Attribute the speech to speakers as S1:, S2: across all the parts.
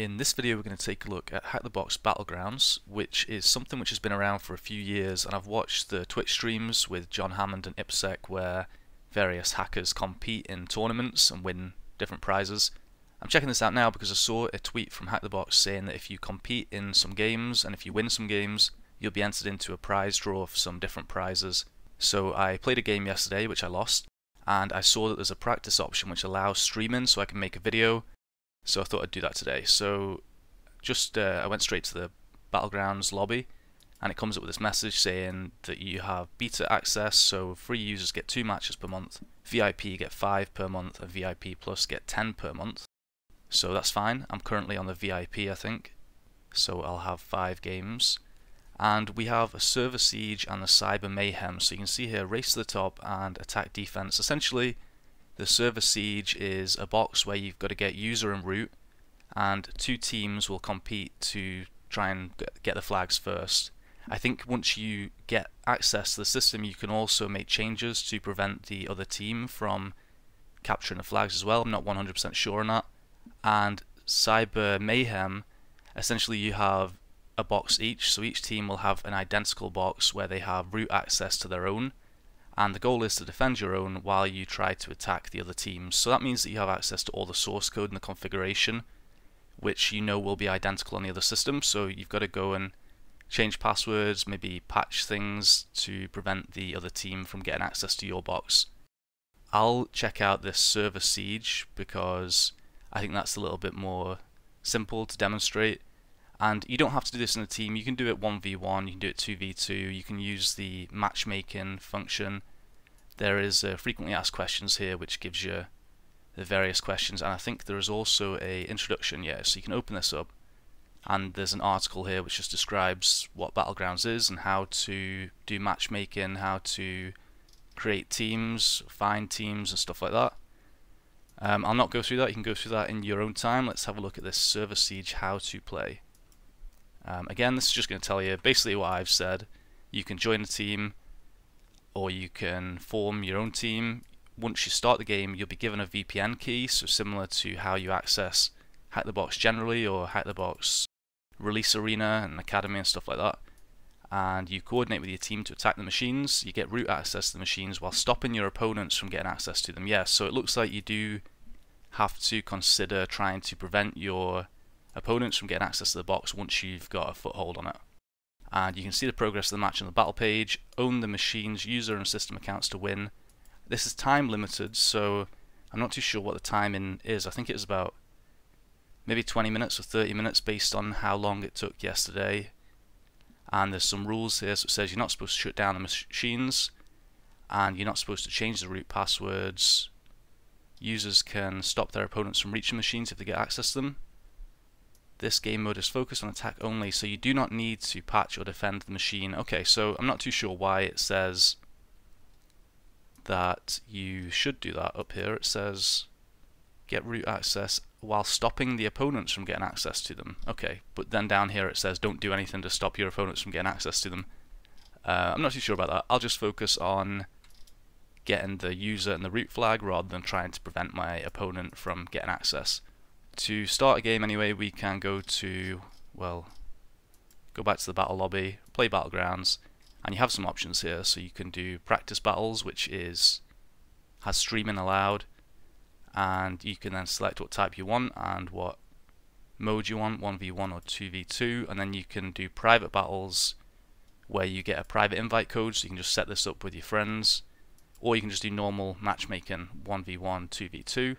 S1: In this video we're going to take a look at Hack the Box Battlegrounds which is something which has been around for a few years and I've watched the Twitch streams with John Hammond and Ipsec where various hackers compete in tournaments and win different prizes. I'm checking this out now because I saw a tweet from Hack the Box saying that if you compete in some games and if you win some games you'll be entered into a prize draw for some different prizes. So I played a game yesterday which I lost and I saw that there's a practice option which allows streaming so I can make a video so I thought I'd do that today. So just uh, I went straight to the Battlegrounds lobby and it comes up with this message saying that you have beta access, so free users get 2 matches per month, VIP get 5 per month, and VIP Plus get 10 per month. So that's fine, I'm currently on the VIP I think, so I'll have 5 games. And we have a Server Siege and the Cyber Mayhem, so you can see here Race to the Top and Attack Defense. Essentially, the server siege is a box where you've got to get user and root, and two teams will compete to try and get the flags first. I think once you get access to the system, you can also make changes to prevent the other team from capturing the flags as well. I'm not 100% sure on that. And Cyber Mayhem, essentially you have a box each, so each team will have an identical box where they have root access to their own and the goal is to defend your own while you try to attack the other teams. So that means that you have access to all the source code and the configuration, which you know will be identical on the other system. So you've got to go and change passwords, maybe patch things to prevent the other team from getting access to your box. I'll check out this server siege because I think that's a little bit more simple to demonstrate. And you don't have to do this in a team, you can do it 1v1, you can do it 2v2, you can use the matchmaking function there is uh, frequently asked questions here which gives you the various questions and I think there is also a introduction yeah so you can open this up and there's an article here which just describes what Battlegrounds is and how to do matchmaking, how to create teams, find teams and stuff like that. Um, I'll not go through that, you can go through that in your own time. Let's have a look at this Server Siege how to play. Um, again, this is just going to tell you basically what I've said. You can join a team, or you can form your own team. Once you start the game, you'll be given a VPN key, so similar to how you access Hack the Box generally, or Hack the Box Release Arena and Academy and stuff like that. And you coordinate with your team to attack the machines. You get root access to the machines while stopping your opponents from getting access to them. Yes, yeah, so it looks like you do have to consider trying to prevent your opponents from getting access to the box once you've got a foothold on it and you can see the progress of the match on the battle page, own the machine's user and system accounts to win. This is time limited, so I'm not too sure what the timing is. I think it was about maybe 20 minutes or 30 minutes based on how long it took yesterday. And there's some rules here, so it says you're not supposed to shut down the machines, and you're not supposed to change the root passwords. Users can stop their opponents from reaching machines if they get access to them. This game mode is focused on attack only, so you do not need to patch or defend the machine. Okay, so I'm not too sure why it says that you should do that up here. It says get root access while stopping the opponents from getting access to them. Okay, but then down here it says don't do anything to stop your opponents from getting access to them. Uh, I'm not too sure about that. I'll just focus on getting the user and the root flag rather than trying to prevent my opponent from getting access to start a game anyway, we can go to, well, go back to the battle lobby, play Battlegrounds, and you have some options here. So you can do practice battles, which is has streaming allowed, and you can then select what type you want and what mode you want, 1v1 or 2v2, and then you can do private battles where you get a private invite code, so you can just set this up with your friends, or you can just do normal matchmaking, 1v1, 2v2,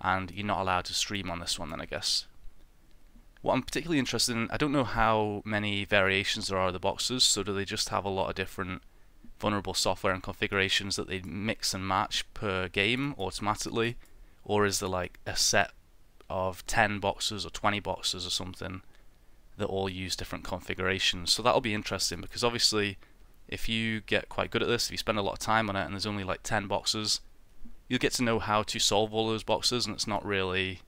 S1: and you're not allowed to stream on this one then I guess. What I'm particularly interested in, I don't know how many variations there are of the boxes, so do they just have a lot of different vulnerable software and configurations that they mix and match per game automatically, or is there like a set of 10 boxes or 20 boxes or something that all use different configurations. So that'll be interesting because obviously if you get quite good at this, if you spend a lot of time on it and there's only like 10 boxes, you'll get to know how to solve all those boxes, and it's not really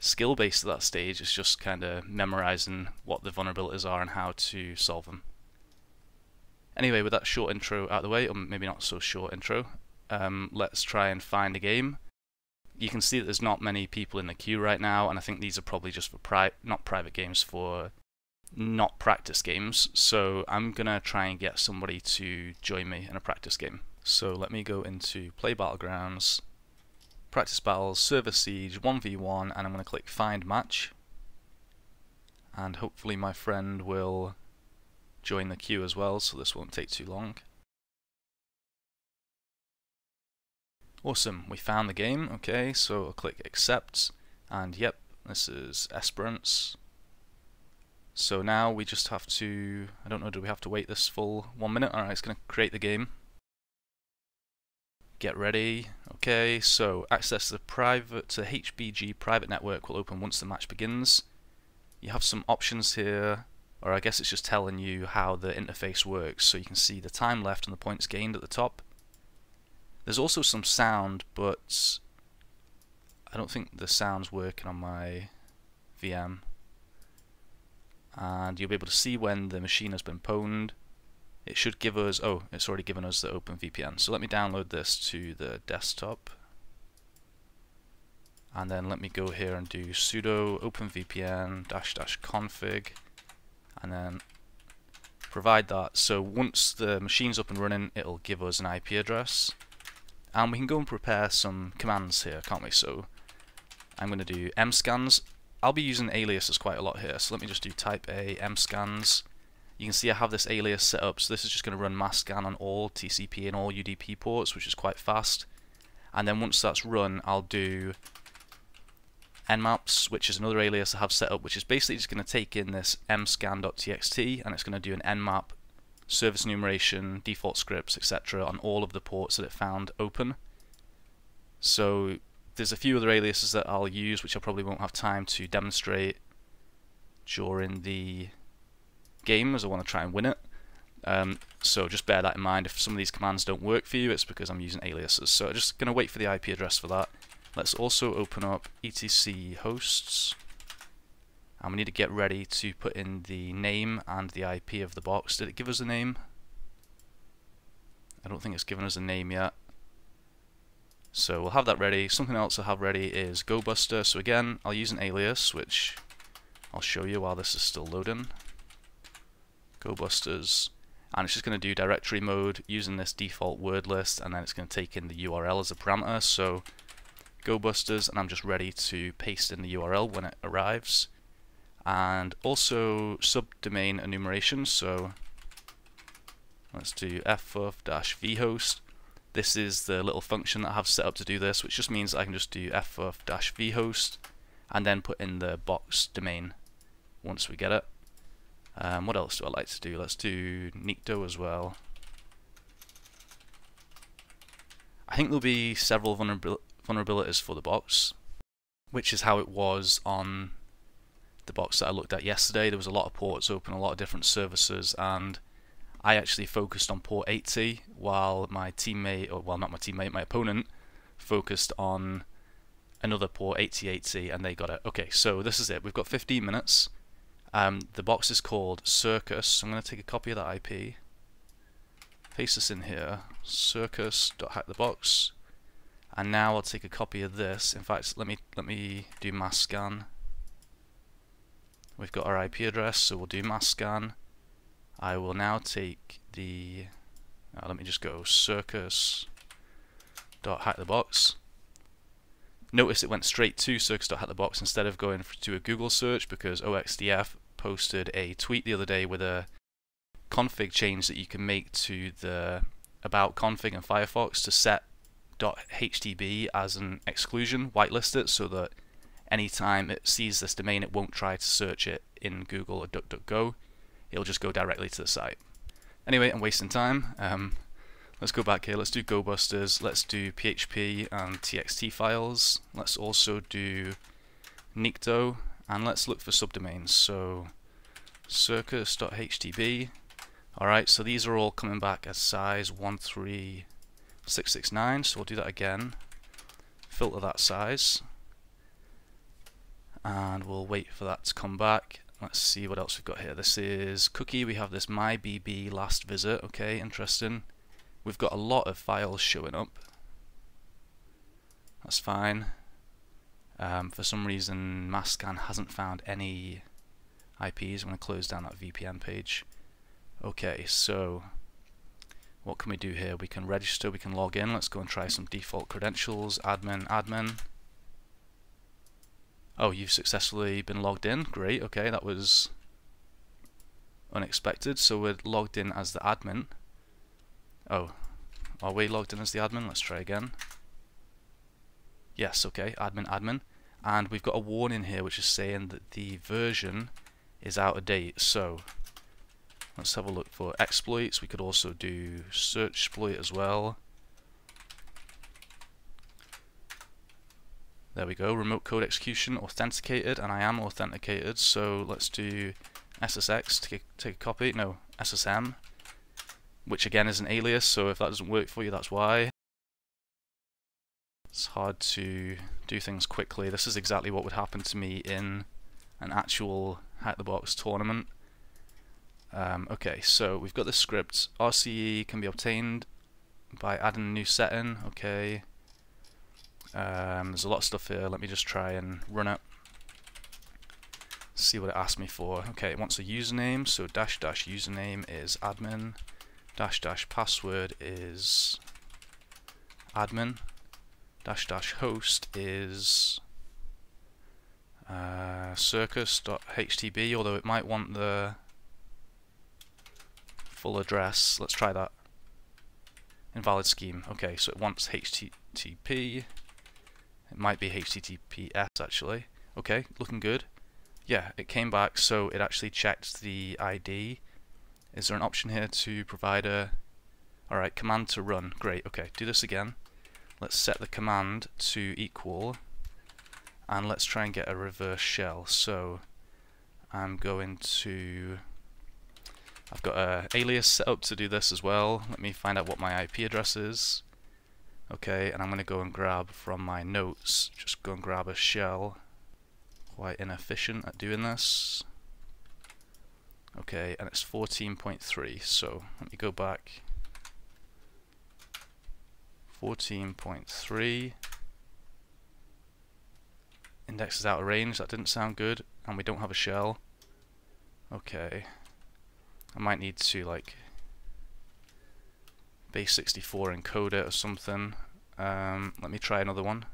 S1: skill based at that stage. It's just kind of memorizing what the vulnerabilities are and how to solve them. Anyway, with that short intro out of the way, or maybe not so short intro, um, let's try and find a game. you can see that there's not many people in the queue right now, and I think these are probably just for pri not private games, for not practice games. So I'm gonna try and get somebody to join me in a practice game. So let me go into Play Battlegrounds, Practice Battles, Server Siege, 1v1, and I'm gonna click Find Match. And hopefully my friend will join the queue as well, so this won't take too long. Awesome, we found the game, okay, so I'll click accept, and yep, this is Esperance. So now we just have to, I don't know, do we have to wait this full one minute? Alright, it's going to create the game. Get ready, okay, so access the private to HBG private network will open once the match begins. You have some options here, or I guess it's just telling you how the interface works, so you can see the time left and the points gained at the top. There's also some sound, but I don't think the sound's working on my VM. And you'll be able to see when the machine has been pwned. It should give us, oh, it's already given us the OpenVPN. So let me download this to the desktop. And then let me go here and do sudo openvpn dash dash config and then provide that. So once the machine's up and running, it'll give us an IP address. And we can go and prepare some commands here, can't we? So I'm going to do mscans. I'll be using aliases quite a lot here, so let me just do type A mscans. You can see I have this alias set up, so this is just going to run mass scan on all TCP and all UDP ports, which is quite fast. And then once that's run, I'll do nmaps, which is another alias I have set up, which is basically just going to take in this mscan.txt and it's going to do an nmap service enumeration, default scripts, etc. on all of the ports that it found open. So there's a few other aliases that I'll use which I probably won't have time to demonstrate during the game as I want to try and win it. Um, so just bear that in mind. If some of these commands don't work for you, it's because I'm using aliases. So I'm just going to wait for the IP address for that. Let's also open up etc hosts and we need to get ready to put in the name and the IP of the box. Did it give us a name? I don't think it's given us a name yet. So we'll have that ready. Something else I have ready is GoBuster. So again, I'll use an alias, which I'll show you while this is still loading. GoBusters. And it's just going to do directory mode using this default word list, and then it's going to take in the URL as a parameter. So GoBusters, and I'm just ready to paste in the URL when it arrives and also subdomain enumeration. So let's do ffurf-vhost. This is the little function that I have set up to do this, which just means I can just do ffurf-vhost and then put in the box domain once we get it. Um, what else do I like to do? Let's do Nikto as well. I think there'll be several vulnerabil vulnerabilities for the box, which is how it was on the box that I looked at yesterday, there was a lot of ports open, a lot of different services, and I actually focused on port 80 while my teammate, or well, not my teammate, my opponent, focused on another port 8080 and they got it. Okay, so this is it. We've got 15 minutes. Um, the box is called Circus. I'm going to take a copy of that IP, paste this in here, circus.hackthebox, and now I'll take a copy of this. In fact, let me let me do mass scan We've got our IP address, so we'll do mass scan. I will now take the, uh, let me just go circus dot hack the box. Notice it went straight to circus.hackthebox instead of going to a Google search because OXDF posted a tweet the other day with a config change that you can make to the about config in Firefox to set .htb as an exclusion, whitelist it so that anytime it sees this domain, it won't try to search it in Google or DuckDuckGo. It'll just go directly to the site. Anyway, I'm wasting time. Um, let's go back here. Let's do GoBusters. Let's do PHP and TXT files. Let's also do Nikto, and let's look for subdomains. So circus.htb. Alright, so these are all coming back as size 13669, so we'll do that again. Filter that size. And we'll wait for that to come back. Let's see what else we've got here. This is cookie. We have this mybb last visit. Okay interesting. We've got a lot of files showing up. That's fine Um, for some reason, Mastscan hasn't found any IPs. I'm going to close down that VPN page. Okay, so what can we do here? We can register, we can log in. Let's go and try some default credentials. Admin, admin. Oh, you've successfully been logged in. Great, okay, that was unexpected. So we're logged in as the admin. Oh, are we logged in as the admin? Let's try again. Yes, okay, admin, admin. And we've got a warning here which is saying that the version is out of date. So let's have a look for exploits. We could also do search exploit as well. There we go, remote code execution authenticated, and I am authenticated, so let's do SSX, take, take a copy, no, SSM, which again is an alias, so if that doesn't work for you, that's why. It's hard to do things quickly. This is exactly what would happen to me in an actual Hack the Box tournament. Um, okay, so we've got the script. RCE can be obtained by adding a new setting. Okay. Um, there's a lot of stuff here. Let me just try and run it. See what it asks me for. Okay, it wants a username. So dash dash username is admin. Dash dash password is admin. Dash dash host is uh, circus.htb, although it might want the full address. Let's try that. Invalid scheme. Okay, so it wants HTTP. It might be HTTPS actually. Okay, looking good. Yeah, it came back, so it actually checked the ID. Is there an option here to provide a... Alright, command to run. Great, okay, do this again. Let's set the command to equal and let's try and get a reverse shell. So I'm going to I've got a alias set up to do this as well. Let me find out what my IP address is. Okay, and I'm going to go and grab from my notes, just go and grab a shell. Quite inefficient at doing this. Okay, and it's 14.3, so let me go back. 14.3 Index is out of range, that didn't sound good, and we don't have a shell. Okay. I might need to, like, base 64 encode it or something. Um, let me try another one.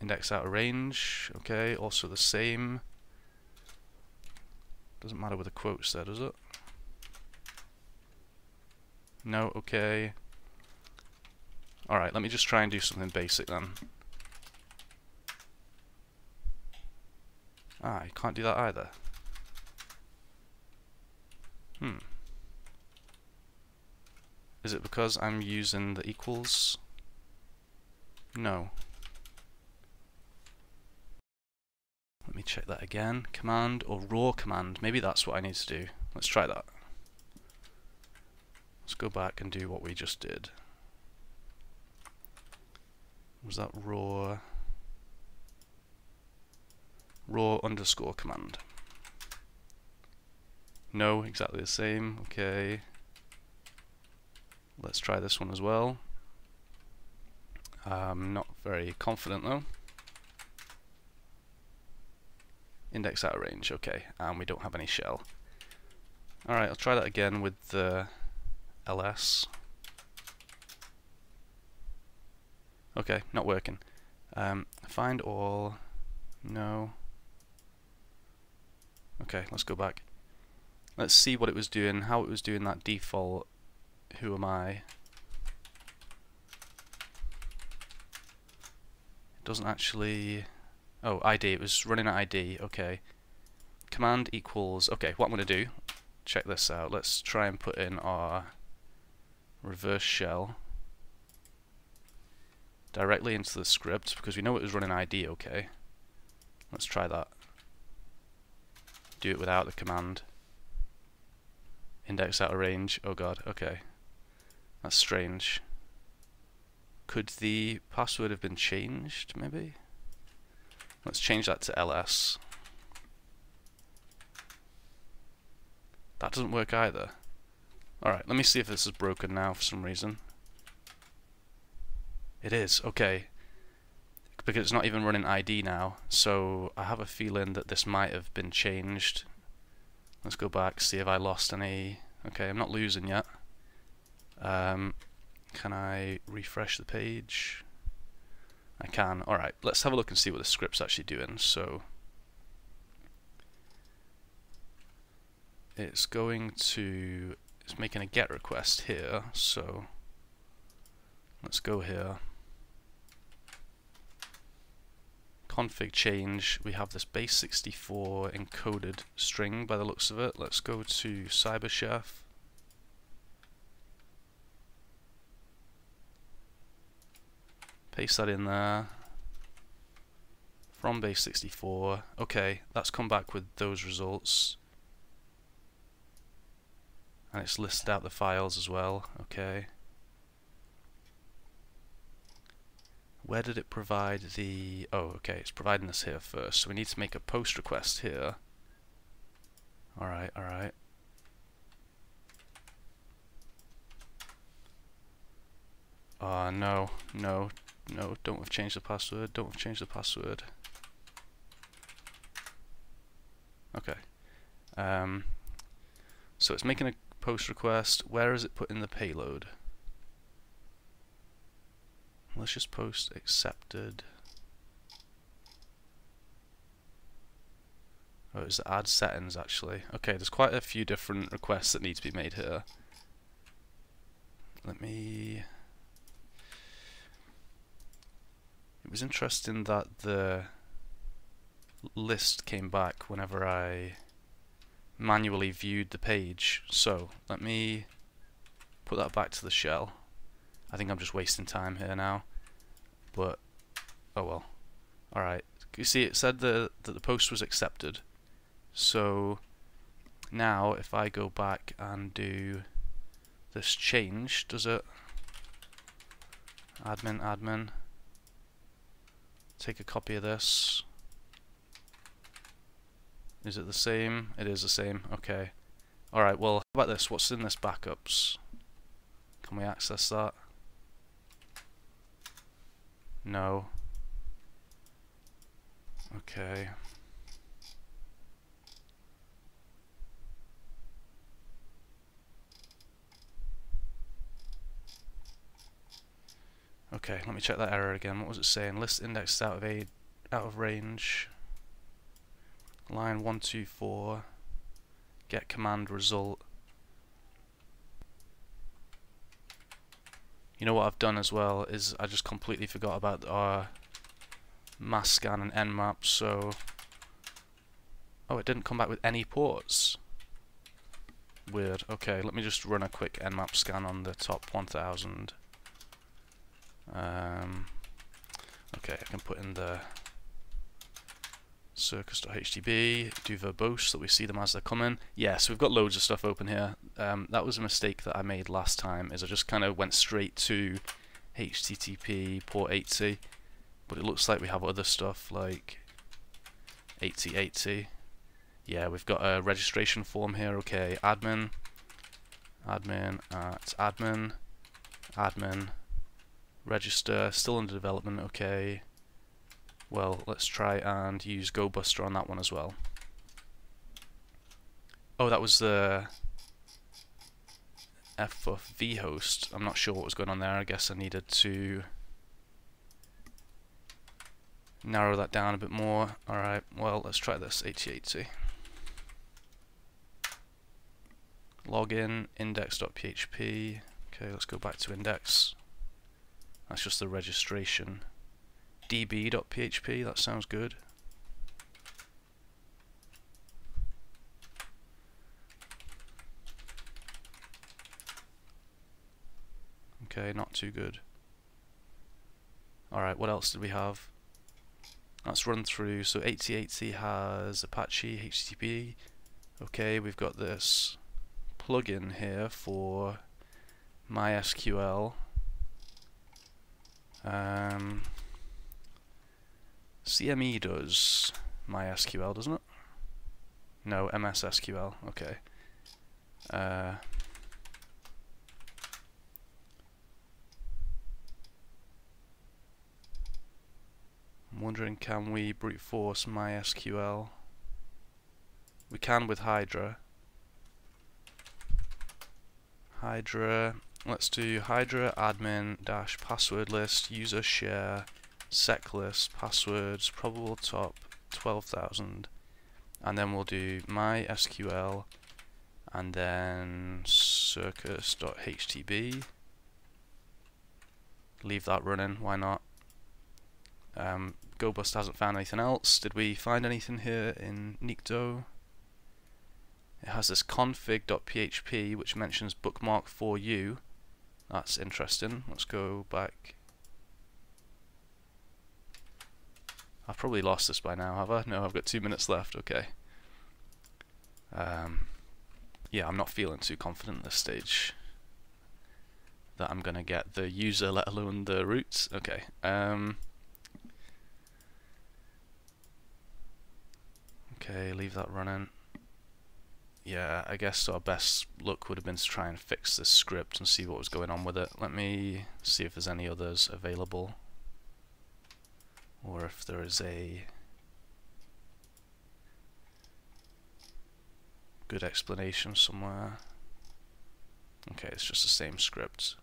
S1: Index out of range, okay, also the same. Doesn't matter with the quotes there, does it? No, okay. Alright, let me just try and do something basic then. Ah, you can't do that either. Hmm. Is it because I'm using the equals? No. Me check that again. Command or raw command. Maybe that's what I need to do. Let's try that. Let's go back and do what we just did. Was that raw? Raw underscore command. No, exactly the same. Okay. Let's try this one as well. I'm not very confident though. Index out of range, okay, and we don't have any shell. Alright, I'll try that again with the ls. Okay, not working. Um, find all, no. Okay, let's go back. Let's see what it was doing, how it was doing that default who am I. It doesn't actually... Oh, ID, it was running at ID, okay. Command equals... Okay, what I'm going to do, check this out. Let's try and put in our reverse shell directly into the script because we know it was running ID okay. Let's try that. Do it without the command. Index out of range. Oh god, okay. That's strange. Could the password have been changed, maybe? Let's change that to ls. That doesn't work either. Alright, let me see if this is broken now for some reason. It is, okay. Because it's not even running ID now, so I have a feeling that this might have been changed. Let's go back, see if I lost any... Okay, I'm not losing yet. Um, can I refresh the page? I can. Alright, let's have a look and see what the script's actually doing. So, it's going to it's making a get request here. So let's go here. Config change. We have this base 64 encoded string by the looks of it. Let's go to cyberchef paste that in there. From base 64 okay that's come back with those results. And it's listed out the files as well. Okay. Where did it provide the oh okay it's providing this here first. So we need to make a post request here. Alright alright uh no no no don't have changed the password don't have changed the password okay um so it's making a post request. Where is it put in the payload? Let's just post accepted. Oh, it's the add settings actually. Okay, there's quite a few different requests that need to be made here. Let me... It was interesting that the list came back whenever I manually viewed the page. So let me put that back to the shell. I think I'm just wasting time here now. But, oh well. Alright, you see it said the, that the post was accepted. So now if I go back and do this change, does it? Admin, admin. Take a copy of this. Is it the same? It is the same. Okay. Alright, well, how about this? What's in this backups? Can we access that? No. Okay. Okay, let me check that error again. What was it saying? List indexed out of aid, out of range. Line 124 get command result. You know what I've done as well is I just completely forgot about our mass scan and nmap so oh it didn't come back with any ports. Weird. Okay let me just run a quick nmap scan on the top 1000 um, okay I can put in the circus.htb, do verbose so that we see them as they're coming. Yeah, so we've got loads of stuff open here. Um, that was a mistake that I made last time, is I just kind of went straight to HTTP port 80, but it looks like we have other stuff like 8080. Yeah, we've got a registration form here, okay, admin, admin at admin, admin, register, still under development, okay, well, let's try and use GoBuster on that one as well. Oh, that was the F for vhost. I'm not sure what was going on there. I guess I needed to narrow that down a bit more. Alright, well, let's try this, 8080. Login, index.php. Okay, let's go back to index. That's just the registration db.php, that sounds good. Okay, not too good. Alright, what else did we have? Let's run through. So 8080 has Apache HTTP. Okay, we've got this plugin here for MySQL. Um, CME does MySQL, doesn't it? No, MSSQL. Okay. Uh, I'm wondering, can we brute force MySQL? We can with Hydra. Hydra let's do Hydra admin dash password list user share sec list passwords probable top 12,000 and then we'll do MySQL and then circus.htb leave that running, why not? Um, GoBust hasn't found anything else. Did we find anything here in Nikto? It has this config.php which mentions bookmark for you. That's interesting. Let's go back. I've probably lost this by now, have I? No, I've got two minutes left. Okay. Um, yeah, I'm not feeling too confident at this stage that I'm going to get the user, let alone the roots. Okay. Um, okay, leave that running. Yeah, I guess our best look would have been to try and fix this script and see what was going on with it. Let me see if there's any others available. Or if there is a good explanation somewhere. Okay, it's just the same script.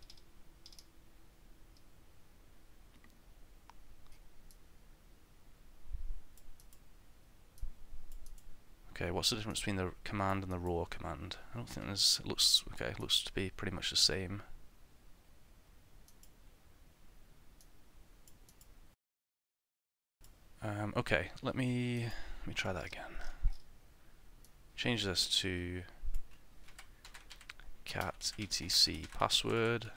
S1: Okay, what's the difference between the command and the raw command? I don't think there's, it looks, okay, looks to be pretty much the same. Um, okay, let me, let me try that again. Change this to cat etc password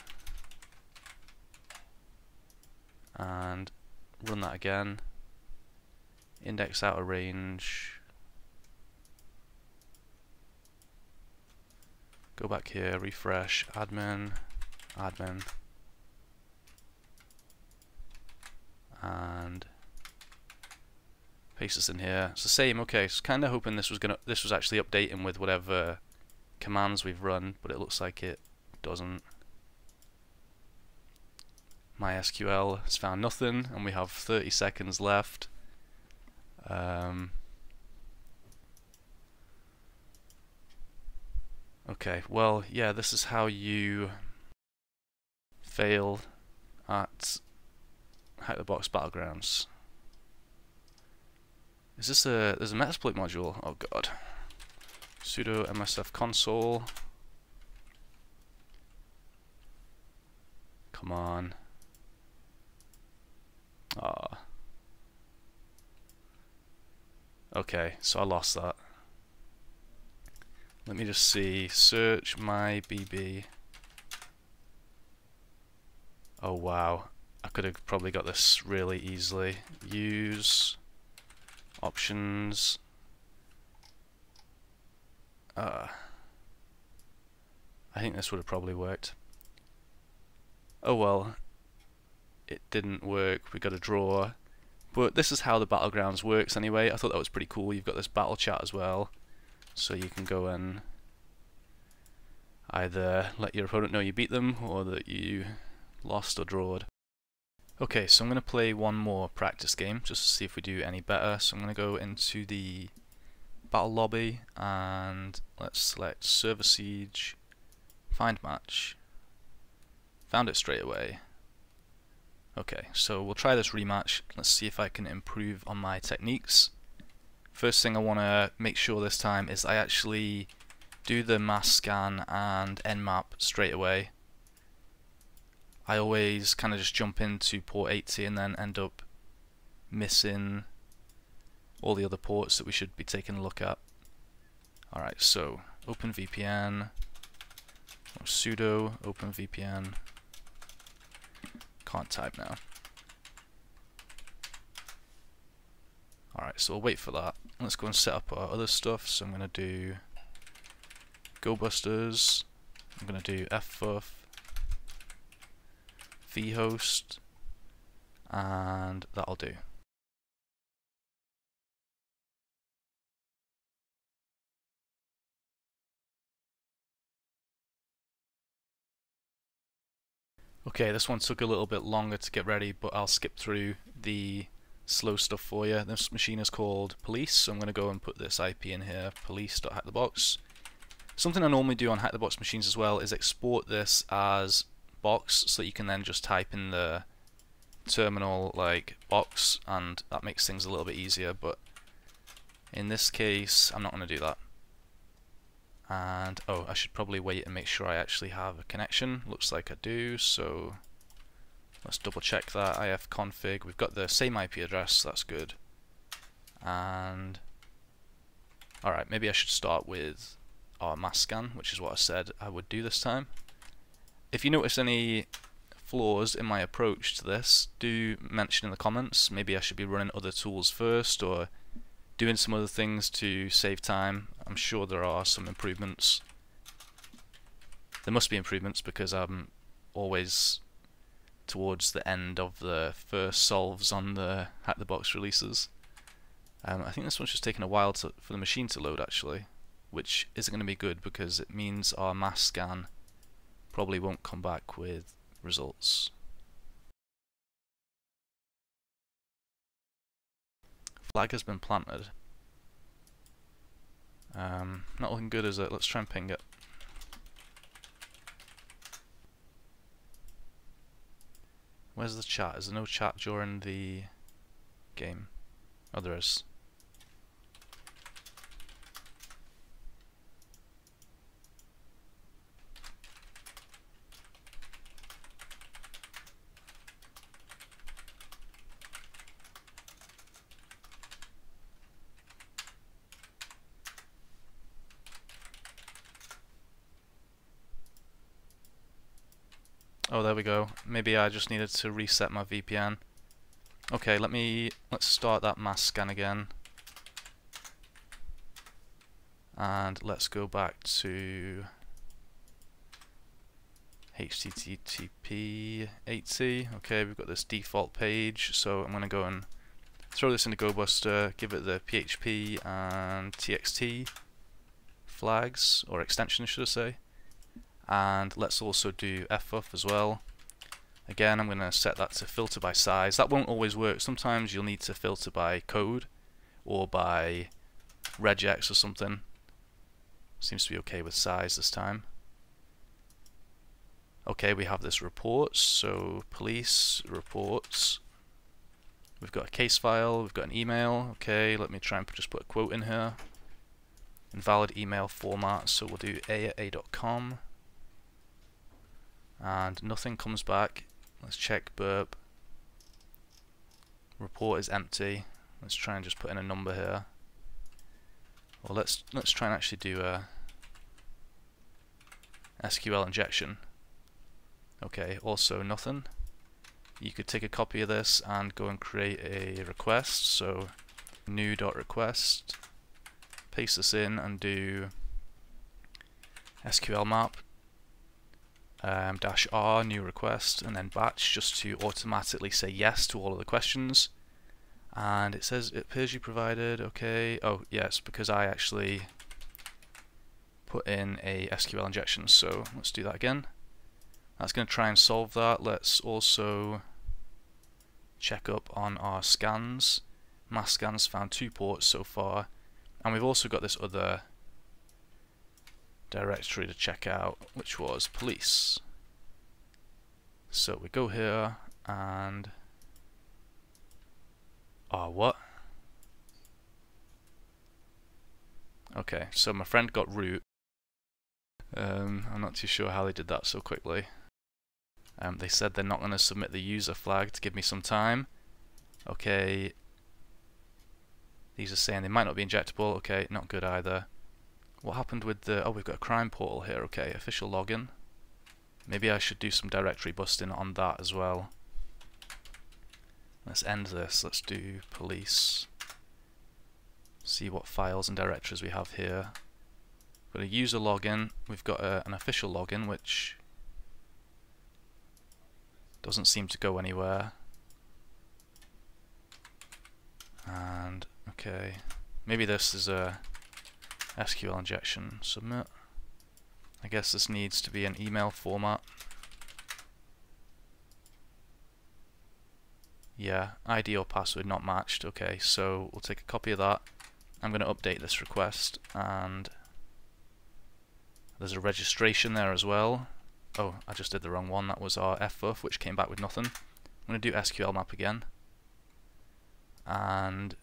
S1: and run that again index out of range go back here refresh admin admin and paste this in here it's the same okay so kind of hoping this was gonna this was actually updating with whatever commands we've run, but it looks like it doesn't. MySQL has found nothing, and we have 30 seconds left. Um, okay, well, yeah, this is how you fail at Hack the Box Battlegrounds. Is this a, there's a Metasploit module? Oh god sudo msf console. Come on. Ah. Okay, so I lost that. Let me just see. Search my BB. Oh wow. I could have probably got this really easily. Use options uh, I think this would have probably worked. Oh well, it didn't work, we got a draw. But this is how the Battlegrounds works anyway. I thought that was pretty cool. You've got this battle chat as well. So you can go and either let your opponent know you beat them or that you lost or drawed. Okay, so I'm going to play one more practice game just to see if we do any better. So I'm going to go into the battle lobby and let's select server siege find match found it straight away okay so we'll try this rematch let's see if I can improve on my techniques first thing I want to make sure this time is I actually do the mass scan and nmap straight away I always kind of just jump into port 80 and then end up missing all the other ports that we should be taking a look at. Alright, so OpenVPN, sudo OpenVPN, can't type now. Alright, so we'll wait for that. Let's go and set up our other stuff. So I'm going to do GoBusters, I'm going to do ffuff, vhost, and that'll do. Okay, this one took a little bit longer to get ready, but I'll skip through the slow stuff for you. This machine is called police, so I'm going to go and put this IP in here, police.hackthebox. Something I normally do on Hack the Box machines as well is export this as box so that you can then just type in the terminal like box and that makes things a little bit easier but in this case I'm not going to do that and oh I should probably wait and make sure I actually have a connection looks like I do so let's double check that ifconfig we've got the same IP address that's good. And alright maybe I should start with our mass scan which is what I said I would do this time. If you notice any flaws in my approach to this do mention in the comments. Maybe I should be running other tools first or doing some other things to save time. I'm sure there are some improvements. There must be improvements because I'm always towards the end of the first solves on the Hack the Box releases. Um, I think this one's just taken a while to, for the machine to load actually, which isn't going to be good because it means our mass scan probably won't come back with results. Flag has been planted. Um, not looking good, is it? Let's try and ping it. Where's the chat? Is there no chat during the game? Oh, there is. Oh, there we go. Maybe I just needed to reset my VPN. Okay, let me, let's start that mass scan again. And let's go back to HTTP 80. Okay, we've got this default page, so I'm going to go and throw this into GoBuster, give it the PHP and TXT flags, or extensions should I say and let's also do ffff as well. Again I'm going to set that to filter by size. That won't always work. Sometimes you'll need to filter by code or by regex or something. Seems to be okay with size this time. Okay we have this reports so police reports. We've got a case file. We've got an email. Okay let me try and just put a quote in here. Invalid email format. So we'll do a at a.com and nothing comes back. Let's check burp. Report is empty. Let's try and just put in a number here. Well, let's let's try and actually do a SQL injection. Okay, also nothing. You could take a copy of this and go and create a request. So new dot request. paste this in and do SQL map um, dash R, new request, and then batch just to automatically say yes to all of the questions. And it says it appears you provided, okay, oh yes, because I actually put in a SQL injection, so let's do that again. That's going to try and solve that. Let's also check up on our scans. Mass scans found two ports so far, and we've also got this other directory to check out, which was police. So we go here and oh what? Okay, so my friend got root. Um, I'm not too sure how they did that so quickly. Um, they said they're not going to submit the user flag to give me some time. Okay. These are saying they might not be injectable. Okay, not good either. What happened with the... Oh, we've got a crime portal here. Okay, official login. Maybe I should do some directory busting on that as well. Let's end this. Let's do police. See what files and directories we have here. We've got a user login. We've got a, an official login, which doesn't seem to go anywhere. And, okay. Maybe this is a SQL injection, submit. I guess this needs to be an email format. Yeah, ID or password not matched. Okay, so we'll take a copy of that. I'm going to update this request and there's a registration there as well. Oh, I just did the wrong one. That was our FFUF, which came back with nothing. I'm going to do SQL map again. And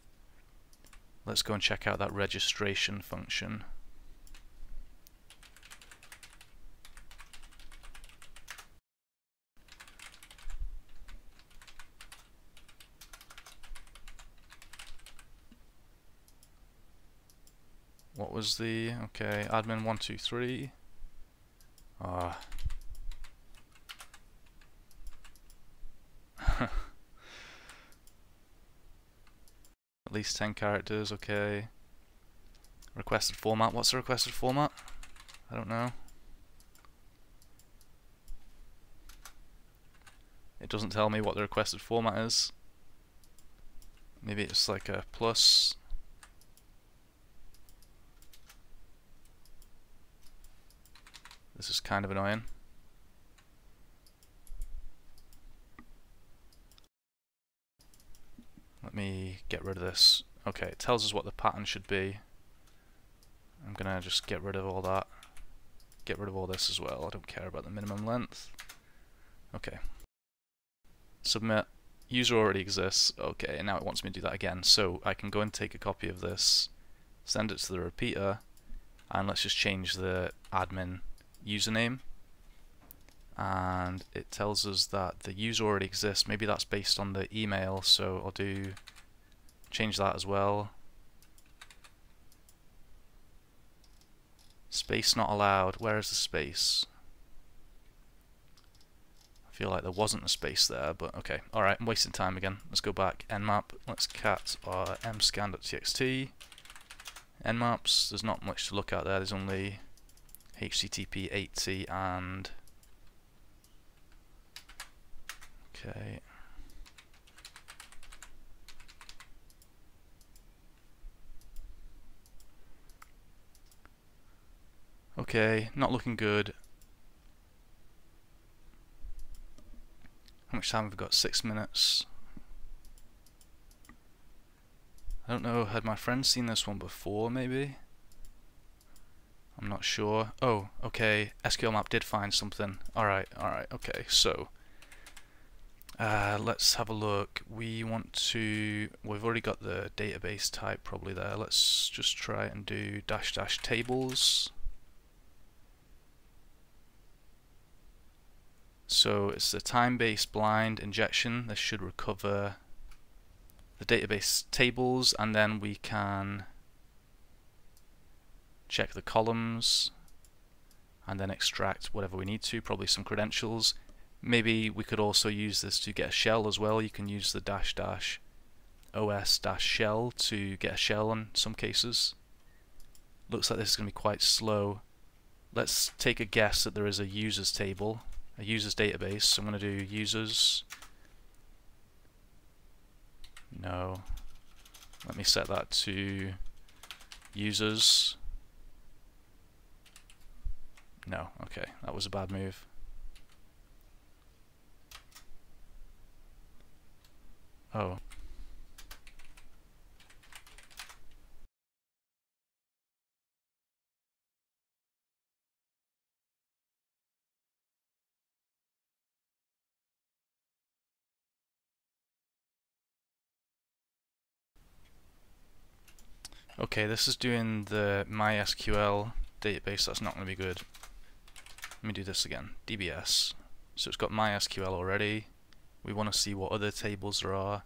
S1: let's go and check out that registration function. What was the, okay, admin 123. Ah. Least 10 characters, okay. Requested format, what's the requested format? I don't know. It doesn't tell me what the requested format is. Maybe it's like a plus This is kind of annoying. Me get rid of this. Okay, it tells us what the pattern should be. I'm gonna just get rid of all that. Get rid of all this as well. I don't care about the minimum length. Okay. Submit. User already exists. Okay, and now it wants me to do that again. So I can go and take a copy of this, send it to the repeater, and let's just change the admin username and it tells us that the user already exists. Maybe that's based on the email so I'll do change that as well. Space not allowed. Where is the space? I feel like there wasn't a space there but okay. Alright I'm wasting time again. Let's go back. Nmap. Let's cat our mscan.txt nmaps there's not much to look at there. There's only HTTP 80 and okay okay not looking good how much time have we got six minutes I don't know had my friend seen this one before maybe I'm not sure. Oh, okay. SQL map did find something. Alright, alright, okay. So, uh, let's have a look. We want to... We've already got the database type probably there. Let's just try and do dash dash tables. So it's the time-based blind injection. This should recover the database tables and then we can check the columns, and then extract whatever we need to, probably some credentials. Maybe we could also use this to get a shell as well. You can use the dash dash os dash shell to get a shell in some cases. Looks like this is going to be quite slow. Let's take a guess that there is a users table, a users database. So I'm going to do users. No. Let me set that to users no, okay, that was a bad move. Oh. Okay, this is doing the MySQL database, that's not going to be good. Let me do this again. DBS. So it's got MySQL already. We want to see what other tables there are.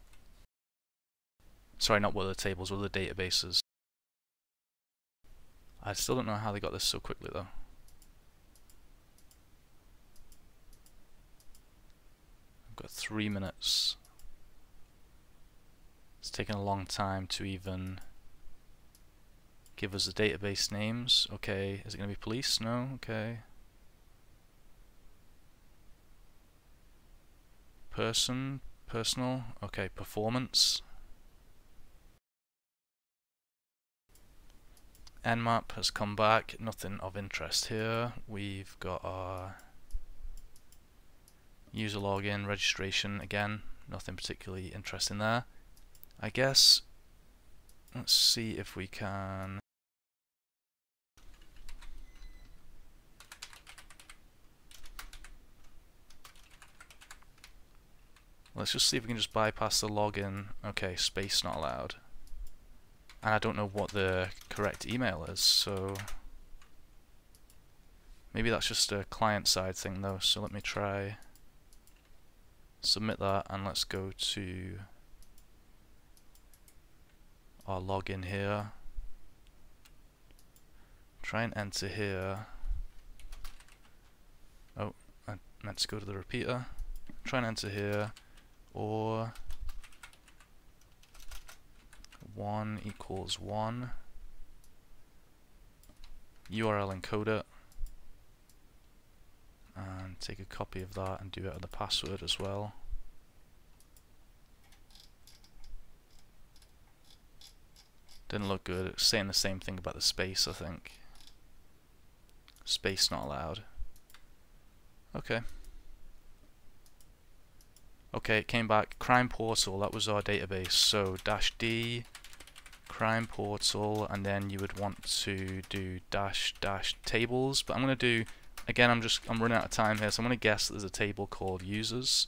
S1: Sorry, not what other tables, what other databases. I still don't know how they got this so quickly though. I've got three minutes. It's taken a long time to even give us the database names. Okay, is it going to be police? No? Okay. Person, personal, okay, performance. Nmap has come back, nothing of interest here. We've got our user login, registration again, nothing particularly interesting there. I guess, let's see if we can Let's just see if we can just bypass the login. Okay, space not allowed. And I don't know what the correct email is, so... Maybe that's just a client-side thing though, so let me try... Submit that, and let's go to our login here. Try and enter here. Oh, I meant to go to the repeater. Try and enter here or 1 equals 1 URL encoder. And take a copy of that and do it on the password as well. Didn't look good, it's saying the same thing about the space I think. Space not allowed. Okay Okay, it came back. Crime Portal, that was our database. So dash D, Crime Portal, and then you would want to do dash dash tables. But I'm going to do, again, I'm just, I'm running out of time here, so I'm going to guess there's a table called users.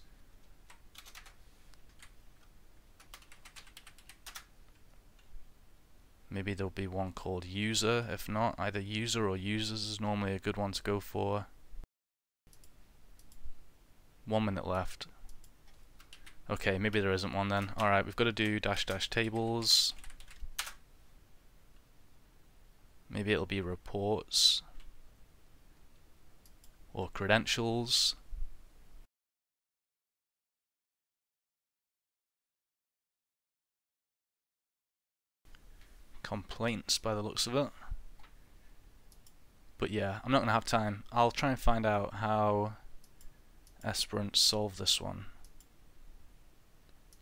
S1: Maybe there'll be one called user. If not, either user or users is normally a good one to go for. One minute left. Okay, maybe there isn't one then. Alright, we've got to do dash dash tables. Maybe it'll be reports. Or credentials. Complaints by the looks of it. But yeah, I'm not going to have time. I'll try and find out how Esperance solved this one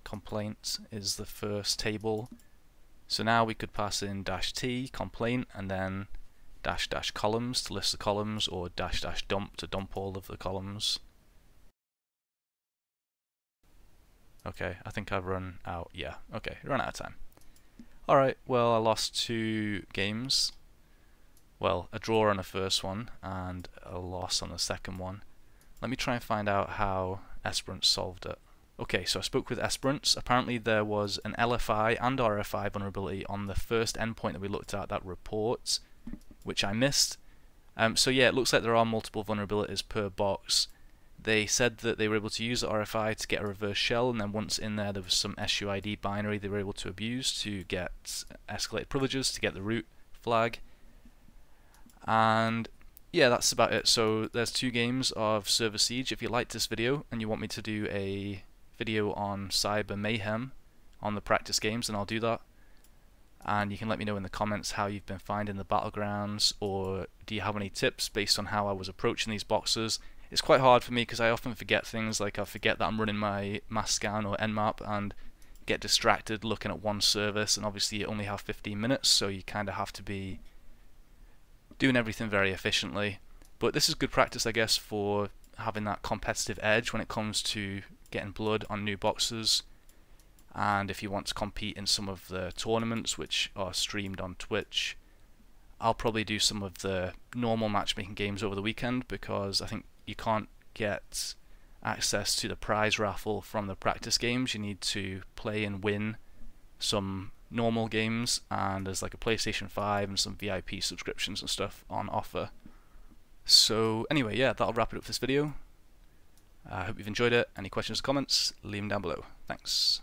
S1: complaint is the first table. So now we could pass in dash t complaint and then dash dash columns to list the columns or dash dash dump to dump all of the columns. Okay, I think I've run out. Yeah, okay, run out of time. Alright, well I lost two games. Well, a draw on the first one and a loss on the second one. Let me try and find out how Esperance solved it. Okay, so I spoke with Esperance. Apparently there was an LFI and RFI vulnerability on the first endpoint that we looked at, that report, which I missed. Um, so yeah, it looks like there are multiple vulnerabilities per box. They said that they were able to use the RFI to get a reverse shell, and then once in there, there was some SUID binary they were able to abuse to get escalated privileges to get the root flag. And yeah, that's about it. So there's two games of Server Siege. If you liked this video and you want me to do a video on Cyber Mayhem on the practice games, and I'll do that. And you can let me know in the comments how you've been finding the battlegrounds, or do you have any tips based on how I was approaching these boxes. It's quite hard for me because I often forget things, like I forget that I'm running my mass scan or nmap and get distracted looking at one service, and obviously you only have 15 minutes, so you kind of have to be doing everything very efficiently. But this is good practice, I guess, for having that competitive edge when it comes to getting blood on new boxes. And if you want to compete in some of the tournaments which are streamed on Twitch I'll probably do some of the normal matchmaking games over the weekend because I think you can't get access to the prize raffle from the practice games. You need to play and win some normal games and there's like a PlayStation 5 and some VIP subscriptions and stuff on offer. So anyway yeah that'll wrap it up for this video I hope you've enjoyed it. Any questions or comments, leave them down below. Thanks.